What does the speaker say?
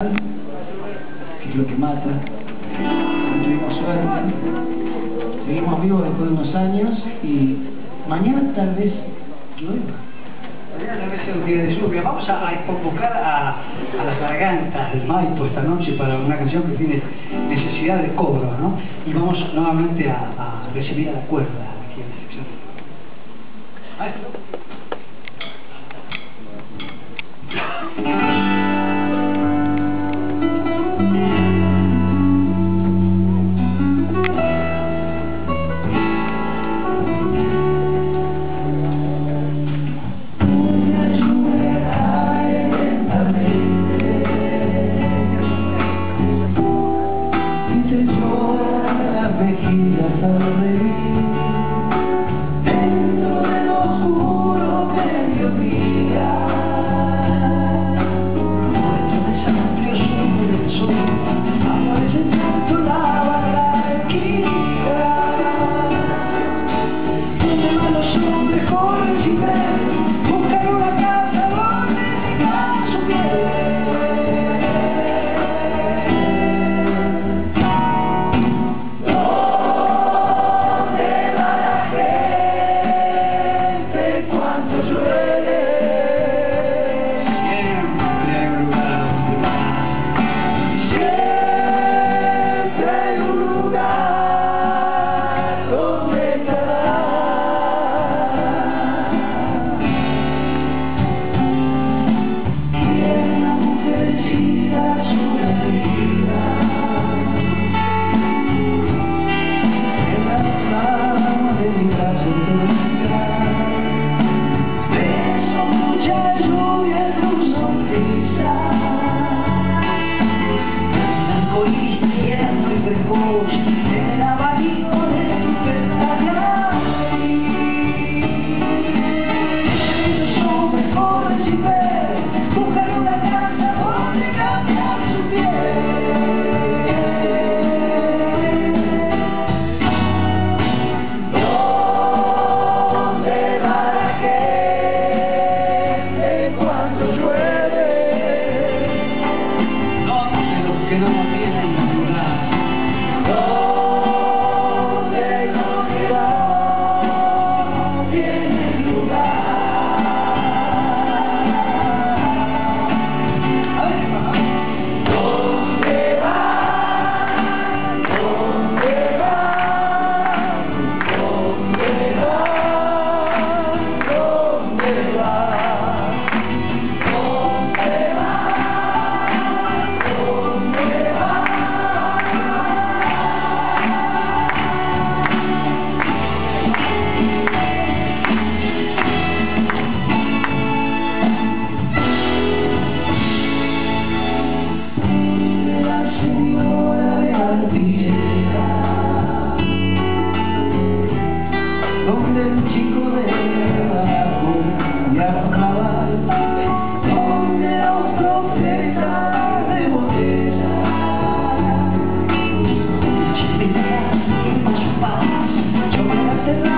que es lo que mata. No tuvimos suerte. Seguimos vivos después de unos años y mañana tal vez llueva. Mañana tal vez sea día de lluvia. Vamos a, convocar a, a las gargantas del Maipo esta noche para una canción que tiene necesidad de cobro, ¿no? Y vamos nuevamente a, recibir a la cuerda aquí en la sección. Cause